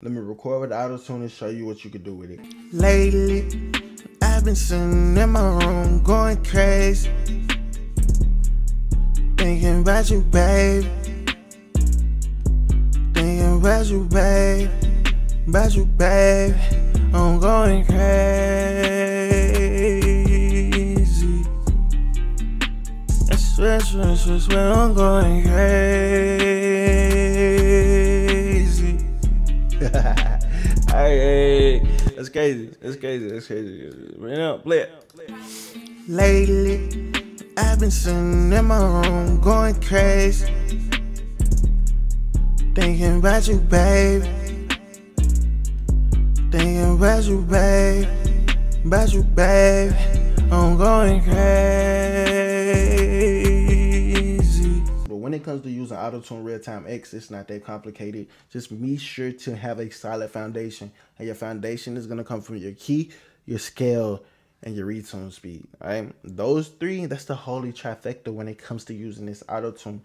Let me record with auto tune and show you what you can do with it. Lately, I've been sitting in my room going crazy. Thinking about you, babe. Thinking about you, babe. About you, babe. I'm going crazy. I swear, swear, swear, swear, I'm going crazy. Hey, hey, that's crazy. That's crazy. That's crazy. Right up, play it. Lately, I've been sitting in my room going crazy. Thinking about you, babe. Thinking about you, babe. About you, babe. I'm going crazy. When it comes to using Auto-Tune Realtime X, it's not that complicated. Just be sure to have a solid foundation. And your foundation is going to come from your key, your scale, and your retune speed. All right. Those three, that's the holy trifecta when it comes to using this AutoTune.